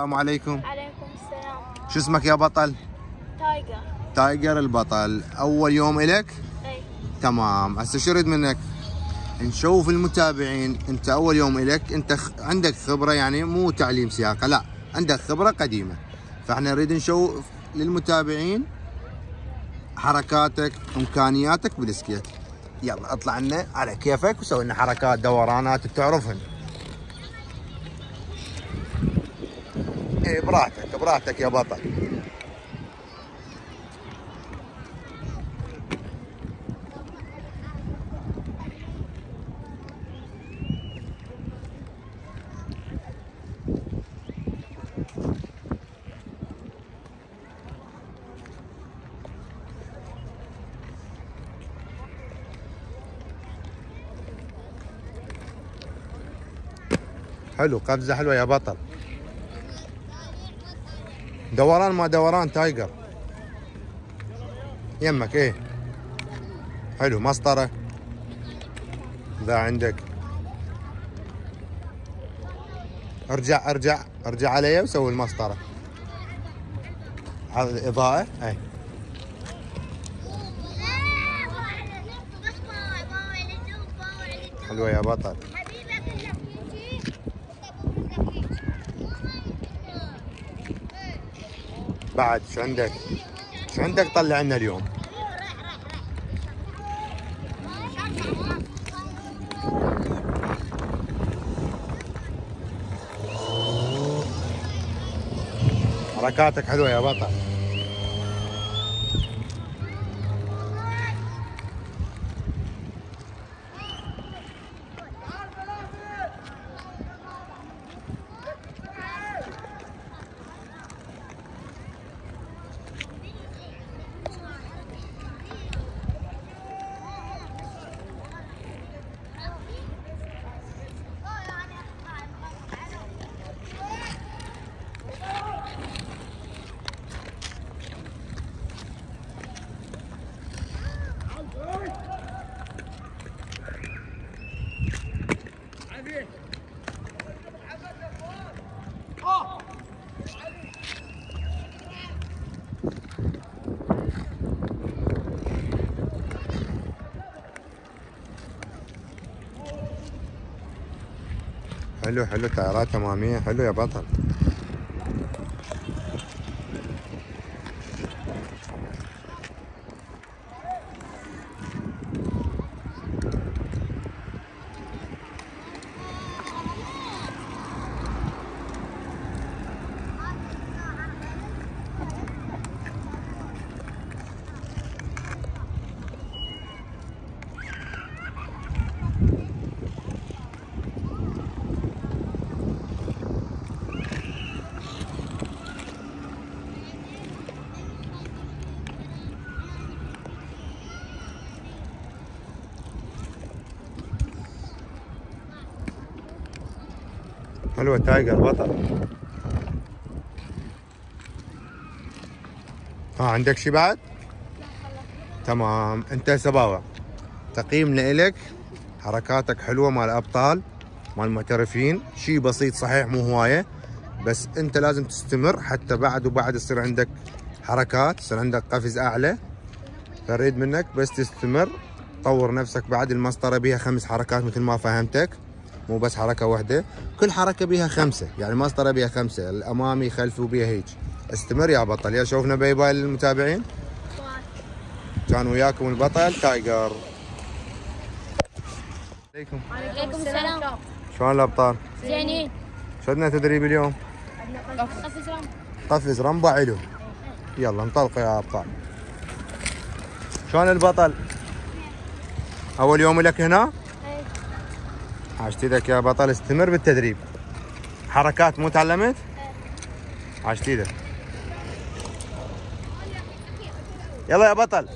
السلام عليكم. عليكم السلام. شو اسمك يا بطل؟ تايجر. تايجر البطل. أول يوم إلك؟ إي. تمام. هسه شو اريد منك؟ نشوف المتابعين. أنت أول يوم إلك أنت. عندك خبرة يعني مو تعليم سياقة لا. عندك خبرة قديمة. فإحنا نريد نشوف للمتابعين حركاتك إمكانياتك بال skate. يلا اطلع لنا على كيفك وسوي لنا حركات دورانات تعرفهن إيه براحتك براحتك يا بطل. حلو قفزة حلوة يا بطل. دوران ما دوران تايجر. يمك إيه. حلو مسطرة. ذا عندك. ارجع ارجع ارجع علي وسوي المسطرة. هذا الإضاءة اي حلوة يا بطل. بعد شو عندك؟ شو عندك طلع لنا اليوم؟ حركاتك حلوة يا بطل. حلو حلو تايرات اماميه حلو يا بطل. حلوة تايجر بطل. ها عندك شي بعد؟ تمام. انت سباوة تقييمنا الك حركاتك حلوة مال أبطال مال المحترفين شيء بسيط صحيح مو هواية بس انت لازم تستمر حتى بعد وبعد يصير عندك حركات يصير عندك قفز أعلى. فريد منك بس تستمر طور نفسك بعد المسطرة بيها خمس حركات مثل ما فهمتك. مو بس حركة واحدة كل حركة بيها خمسة يعني المسطره بيها خمسة الأمامي خلفي وبيها هيك استمر يا بطل. يا شوفنا bye bye للمتابعين كان وياكم البطل تايجر. عليكم. عليكم السلام. شلون الأبطال؟ زينين. شدنا تدريب اليوم؟ قفز ramp قفز رمبة علو يلا انطلقوا يا أبطال. شلون البطل؟ أول يوم لك هنا؟ عاشت إيدك يا بطل استمر بالتدريب. حركات مو تعلمت؟ عاشت إيدك يلا يا بطل.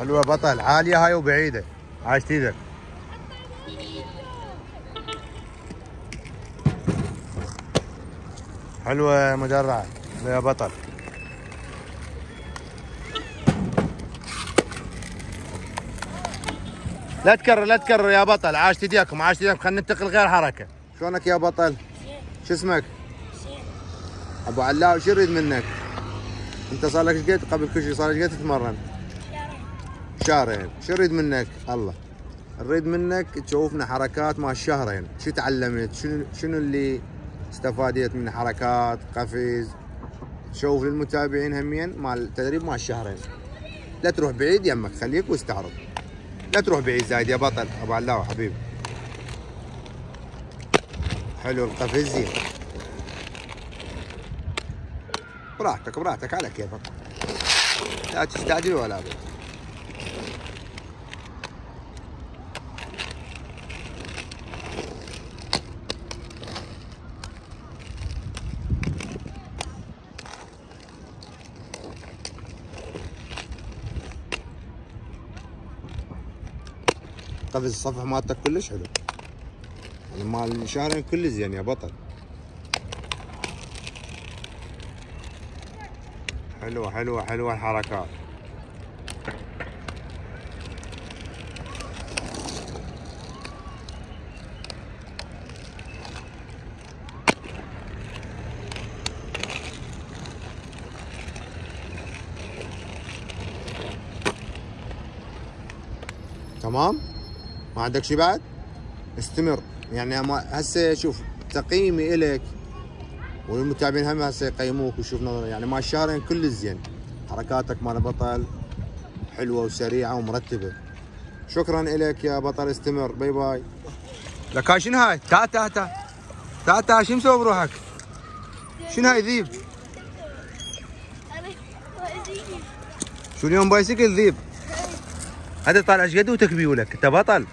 حلوة بطل عالية هاي وبعيدة. عاشت إيدك حلوة مدرعة يا بطل لا تكرر لا تكرر يا بطل عاشت ايديكم عاشت ايديكم خلينا ننتقل غير حركة شلونك يا بطل؟ شو اسمك؟ أبو علاء شو يريد منك؟ أنت صار لك قد قبل كل شيء صار لك قد تتمرن؟ شهرين شو يريد منك؟ الله نريد منك تشوفنا حركات مال شهرين شو تعلمت؟ شنو شنو اللي استفاديت من حركات قفز. شوف للمتابعين همين مال التدريب مال شهرين. لا تروح بعيد يمك خليك واستعرض. لا تروح بعيد زايد يا بطل أبو علاوه حبيبي حلو القفز زين. براحتك براحتك على كيفك. لا تستعجل ولا بد. قفز الصفح مالتك كلش حلو. يعني مال شهرين كل زين يا بطل. حلوة حلوة حلوة الحركات تمام؟ ما عندك شي بعد؟ استمر. يعني هسه شوف تقييمي الك والمتابعين هم هسه يقيموك ويشوف نظر يعني مال شهرين كل زين. حركاتك مال بطل حلوة وسريعة ومرتبة. شكرا لك يا بطل استمر. bye bye. لك هاي شنو هاي؟ تا تا تا. تا تا. شو مسوي بروحك؟ شنو هاي ذيب؟ شو اليوم بايسكل ذيب؟ هذا طالع إيش قد وتكبيو لك؟ أنت بطل.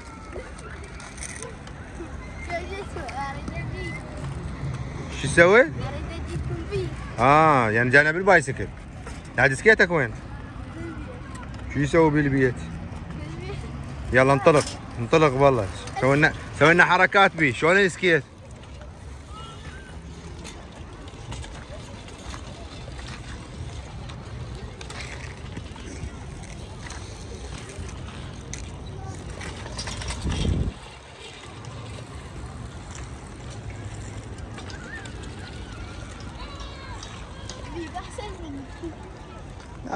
تسوي؟ آه يعني جانا بالبايسكل هذا سكيتك وين؟ شو يسوي بالبيت؟ يلا انطلق انطلق والله سوي لنا سوي لنا حركات بيه شلون ال skate؟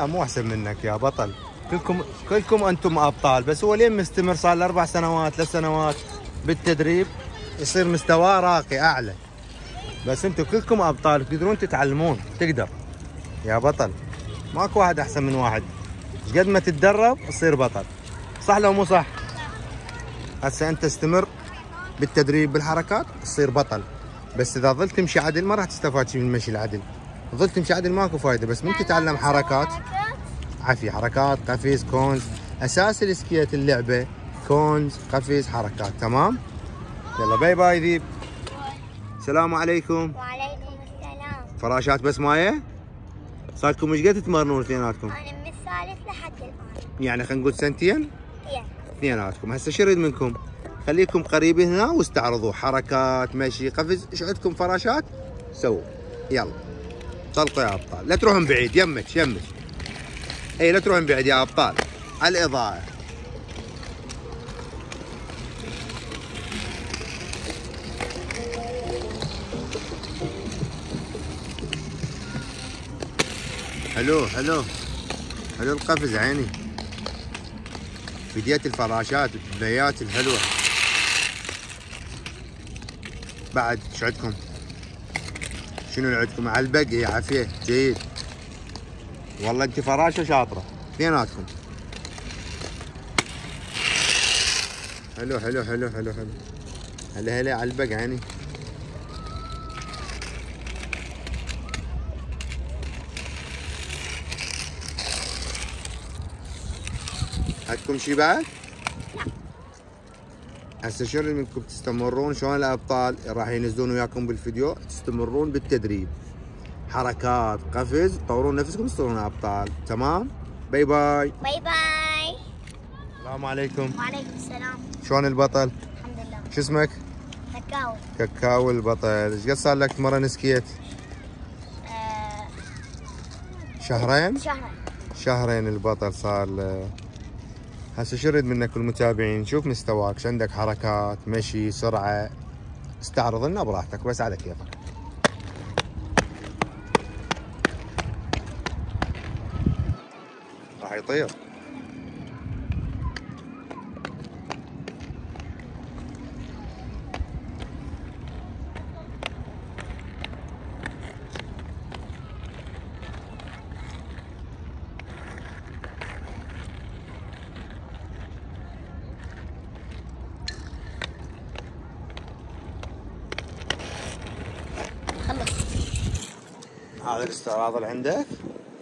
لا مو أحسن منك يا بطل. كلكم كلكم أنتم أبطال بس هو لين مستمر صار له أربع سنوات ثلاث سنوات بالتدريب يصير مستواه راقي أعلى. بس أنتم كلكم أبطال تقدرون تتعلمون تقدر. يا بطل. ماكو واحد أحسن من واحد. قد ما تتدرب تصير بطل. صح لو مو صح؟ هسه أنت استمر بالتدريب بالحركات تصير بطل. بس إذا ظلت تمشي عدل ما راح تستفاد شيء من المشي العدل. ظلت تمشي عدل ماكو فايدة بس من تتعلم حركات. عافية حركات قفز cones. أساس ال skate اللعبة cones قفز حركات. تمام؟ يلا bye bye ذيب. السلام عليكم. وعليكم السلام. فراشات بسماية؟ صار لكم إيش قد تتمرنون اثنيناتكم؟ أنا من الثالث لحد الآن. يعني خلينا نقول سنتين؟ يا اثنيناتكم. هسه شو اريد منكم؟ خليكم قريبين هنا واستعرضوا حركات مشي قفز. إيش عندكم فراشات؟ سووا. يلا. طلقوا يا أبطال. لا تروحون بعيد يمك يمك. إي لا تروحون بعيد يا أبطال. على الإضاءة. حلو حلو. حلو القفز عيني. فيديات الفراشات البيات الحلوة. بعد شو عندكم شنو عندكم على البقي عافيه جيد. والله انت فراشة شاطرة. اثنيناتكم حلو حلو حلو حلو حلو. هلا هلا على البق عيني عندكم شي بعد؟ هسه اللي منكم تستمرون. شلون الأبطال راح ينزلون وياكم بالفيديو؟ تستمرون بالتدريب. حركات قفز طورون نفسكم تصيرون أبطال. تمام؟ bye bye. bye bye. السلام عليكم. وعليكم السلام. شلون البطل؟ الحمد لله. شو اسمك؟ تكاو كاكاو البطل. إيش قد صار لك تمرن skate آه شهرين؟ شهر شهرين البطل صار له هسه شرد منك المتابعين شوف مستواك شو عندك؟ حركات مشي سرعة. استعرض لنا براحتك بس على كيفك. راح يطير. هذا الاستعراض اللي عندك؟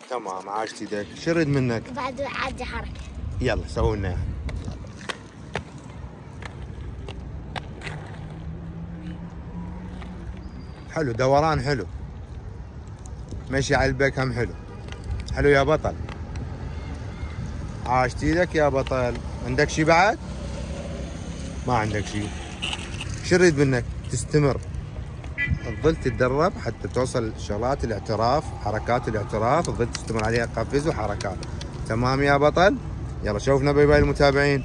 تمام عاشت يدك شرد منك؟ بعد عادي حركة. يلا سووا لنا. حلو دوران حلو. مشي على البيك هم حلو. حلو يا بطل. عاشت إيدك يا بطل. عندك شي بعد؟ ما عندك شي. شرد منك؟ تستمر. تظل تتدرب حتى توصل شغلات الاعتراف حركات الاعتراف تظل تستمر عليها قفز وحركات. تمام يا بطل؟ يلا شوفنا باي باي المتابعين.